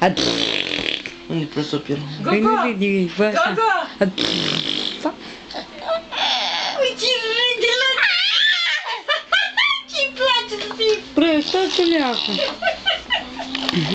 Ad- Unde prosopirul? Păi nu râde, bă, așa. Ad- da. Fac. Râde la... Ce-i place să fii păi, Bre, stați-le acum.